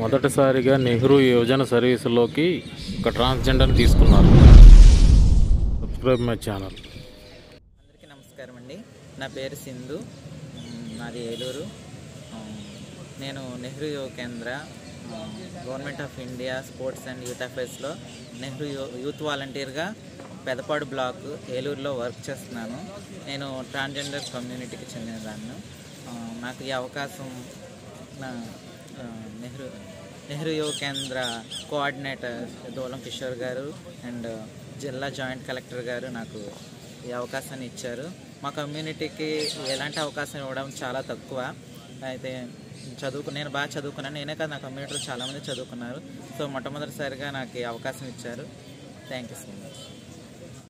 మొదటిసారిగా నెహ్రూ యువజన సర్వీసులోకి ఒక ట్రాన్స్జెండర్ తీసుకున్నారు. Subscribe my channel. అందరికీ నమస్కారం అండి. నా పేరు సింధు. నాది ఏలూరు. నేను Nehru Yuva Kendra government of India sports and youth అఫైర్స్లో Nehru youth వాలంటీర్గా పెదపాడు బ్లాక్ ఏలూరులో వర్క్ చేస్తున్నాను. నేను ట్రాన్స్జెండర్ కమ్యూనిటీకి చెందిన దాన్ని నాకు ఈ అవకాశం నా నెహ్రూ నెహ్రూ యువ కేంద్ర కోఆర్డినేటర్ దూలం కిషోర్ గారు అండ్ జిల్లా జాయింట్ కలెక్టర్ గారు నాకు ఈ అవకాశాన్ని ఇచ్చారు. మా కమ్యూనిటీకి ఎలాంటి అవకాశం ఇవ్వడం చాలా తక్కువ. అయితే చదువుకు నేను బాగా చదువుకున్నాను. నేనే కాదు నా కమ్యూనిటీలో చాలామంది చదువుకున్నారు. సో మొట్టమొదటిసారిగా నాకు ఈ అవకాశం ఇచ్చారు. Thank you so much.